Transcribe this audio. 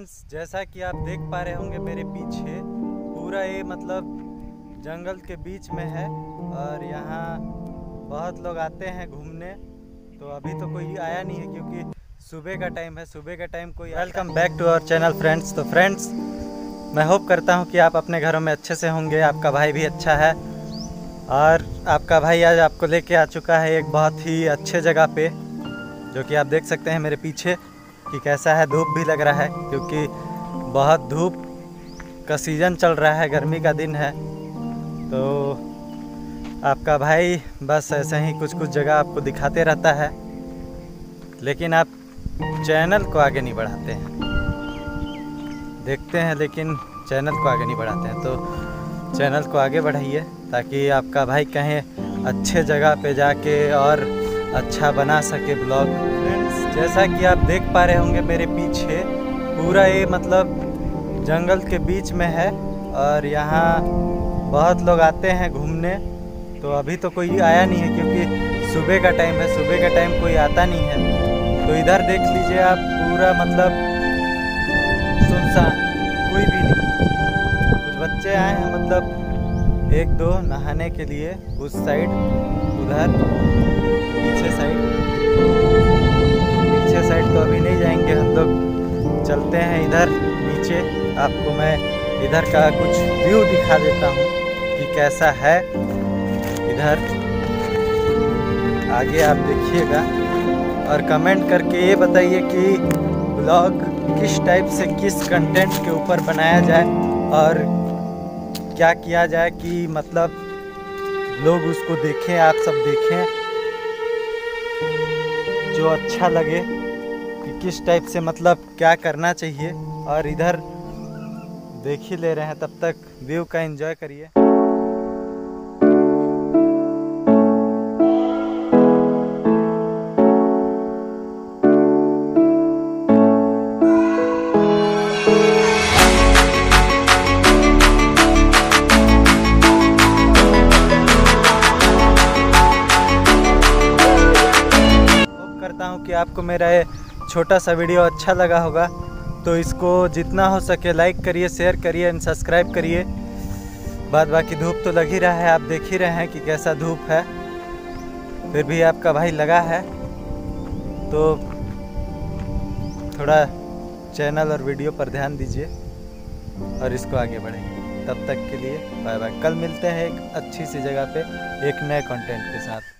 Friends जैसा कि आप देख पा रहे होंगे मेरे पीछे पूरा ये मतलब जंगल के बीच में है और यहाँ बहुत लोग आते हैं घूमने तो अभी तो कोई आया नहीं है क्योंकि सुबह का टाइम है सुबह का टाइम कोई welcome back to our channel friends तो फ्रेंड्स मैं होप करता हूँ कि आप अपने घरों में अच्छे से होंगे आपका भाई भी अच्छा है और आपका भाई आज आपको लेके आ चुका है एक बहुत ही अच्छे जगह पे जो कि आप देख सकते हैं मेरे पीछे। कि कैसा है, धूप भी लग रहा है, क्योंकि बहुत धूप का सीज़न चल रहा है, गर्मी का दिन है। तो आपका भाई बस ऐसे ही कुछ कुछ जगह आपको दिखाते रहता है, लेकिन आप चैनल को आगे नहीं बढ़ाते हैं। देखते हैं, लेकिन चैनल को आगे नहीं बढ़ाते हैं। तो चैनल को आगे बढ़ाइए, ताकि आपका भाई कहीं अच्छे जगह पे जाके और अच्छा बना सके ब्लॉग फ्रेंड्स जैसा कि आप देख पा रहे होंगे मेरे पीछे, पूरा ये मतलब जंगल के बीच में है और यहाँ बहुत लोग आते हैं घूमने। तो अभी तो कोई आया नहीं है क्योंकि सुबह का टाइम है, सुबह का टाइम कोई आता नहीं है। तो इधर देख लीजिए आप, पूरा मतलब सुनसान, कोई भी नहीं। कुछ बच्चे आए हैं मतलब एक दो नहाने के लिए उस साइड उधर पीछे साइड पीछे साइड तो अभी नहीं जाएँगे हम लोग। चलते हैं इधर, नीचे। आपको मैं इधर का कुछ व्यू दिखा देता हूँ कि कैसा है इधर। आगे आप देखिएगा और कमेंट करके ये बताइए कि ब्लॉग किस टाइप से किस कंटेंट के ऊपर बनाया जाए और क्या किया जाए कि मतलब लोग उसको देखें, आप सब देखें, जो अच्छा लगे कि किस टाइप से मतलब क्या करना चाहिए। और इधर देख ही ले रहे हैं, तब तक व्यू का एंजॉय करिए। कि आपको मेरा ये छोटा सा वीडियो अच्छा लगा होगा तो इसको जितना हो सके लाइक करिए शेयर करिए एंड सब्सक्राइब करिए। बाद बाकी धूप तो लग ही रहा है आप देख ही रहे हैं कि कैसा धूप है। फिर भी आपका भाई लगा है तो थोड़ा चैनल और वीडियो पर ध्यान दीजिए और इसको आगे बढ़ाइए तब तक के लिए बाय बाय कल मिलते हैं एक अच्छी सी जगह पे, एक नए कंटेंट के साथ।